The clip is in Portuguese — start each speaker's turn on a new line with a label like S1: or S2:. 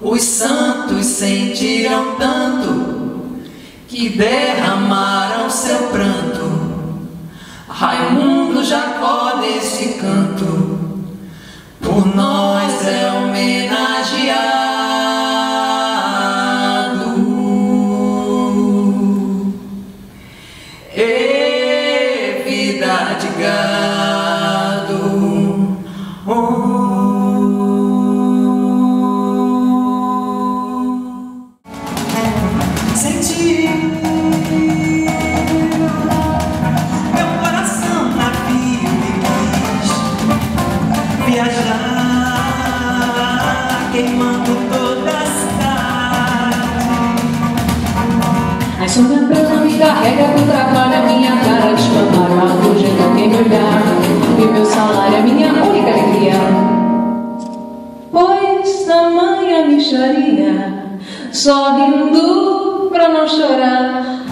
S1: Os santos sentiram tanto que derramaram seu pranto. Raimundo Jacó desse canto, por nós é homenageado. E vida de. Queimando toda a cidade.
S2: Sou minha bela, me carrega pro trabalho, a minha cara descamarada, o jeito alguém me olhar. E meu salário é minha única alegria. Pois tamanha micharia, só rindo pra não chorar.